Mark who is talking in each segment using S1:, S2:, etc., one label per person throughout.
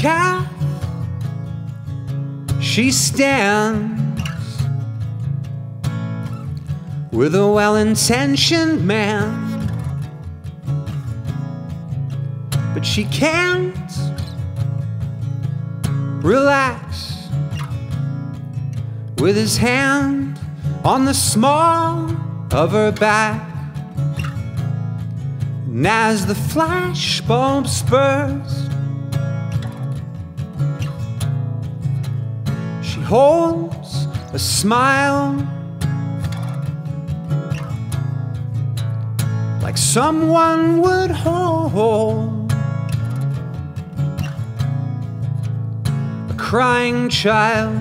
S1: Cath, she stands with a well intentioned man. But she can't relax with his hand on the small of her back. And as the flash bulbs holds a smile like someone would hold a crying child.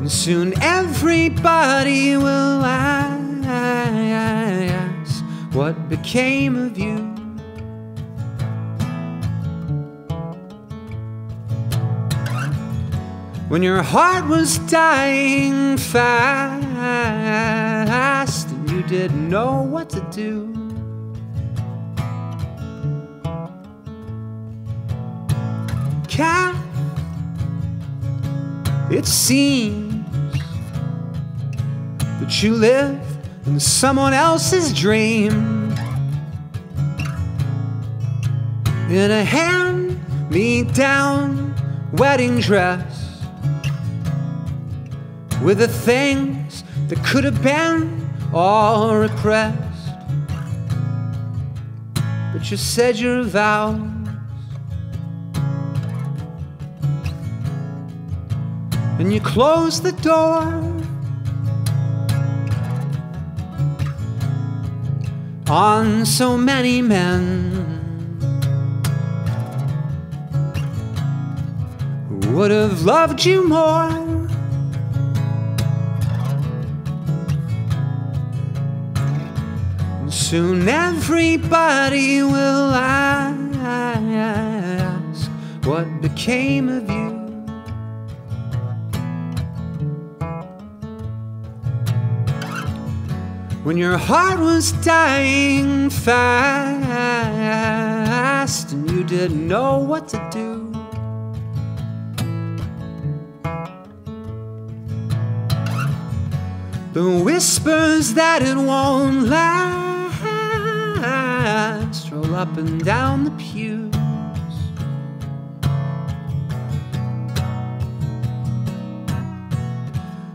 S1: And soon everybody will ask what became of you. When your heart was dying fast and you didn't know what to do. Cath, it seems that you live in someone else's dream. In a hand me down wedding dress with the things that could have been all repressed. But you said your vows. And you closed the door. On so many men who would have loved you more. Soon everybody will ask what became of you. When your heart was dying fast and you didn't know what to do. The whispers that it won't last roll up and down the pews.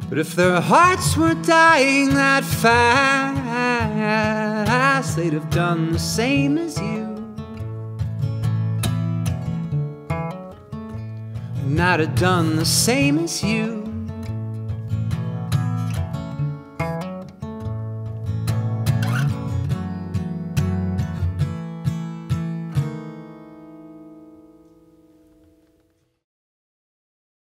S1: But if their hearts were dying that fast, they'd have done the same as you. And I'd have done the same as you.